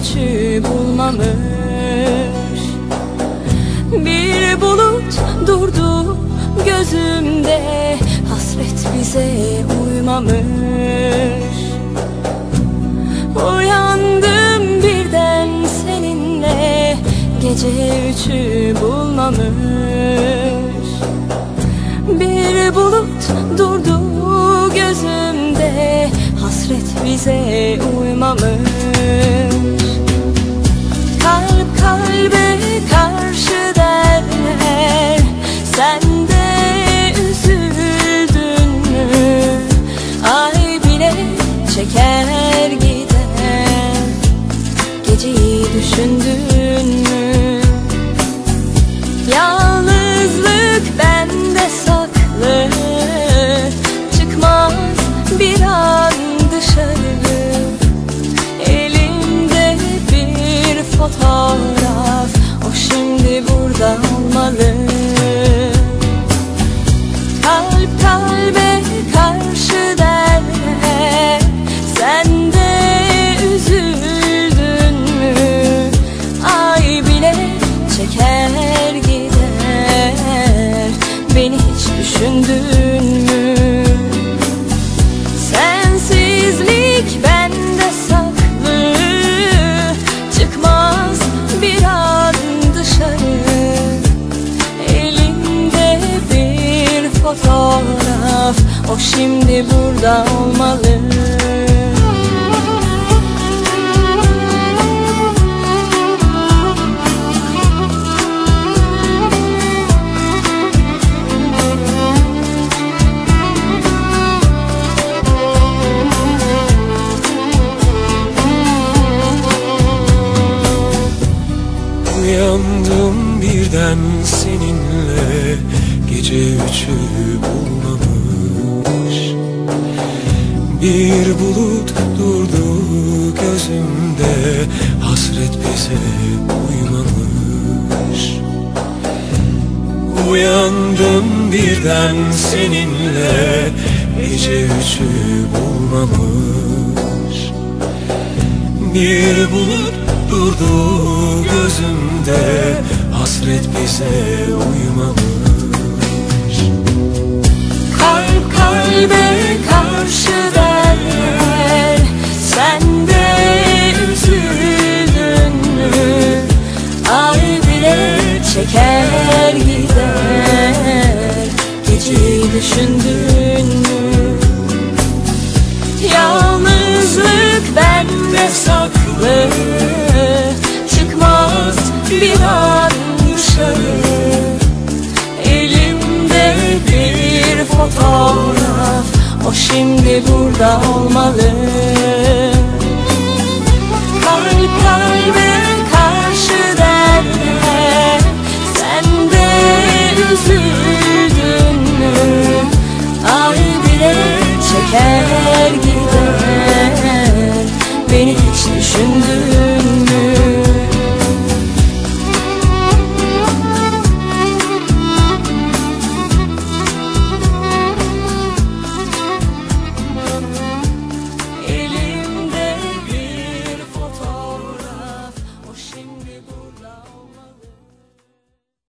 üçü bulmamış. Bir bulut durdu gözümde Hasret bize uymamış. Uyandım birden seninle Gece üçü bulmamış. Bir bulut durdu gözümde Hasret bize uymamış Düşündün mü Yalnızlık bende saklı. Çıkmaz bir an dışarı. Elimde bir fotoğraf. O şimdi burada olmalı şimdi burada olmalı. Uyandım birden seninle Gece üçü bulmamış Bir bulut durdu gözümde Hasret bize uymamış. Uyandım birden seninle Gece üçü bulmamış. Bir bulut durdu gözümde Hasret bize uymamış kalbe karşı derler. Üzüldün mü? Çeker gider. Geceyi düşündün mü? Yalnızlık bende saklı. Çıkmaz bir an burada olmalı Kalp Sen de üzüldün Ay bile çeker gider. Beni hiç düşündün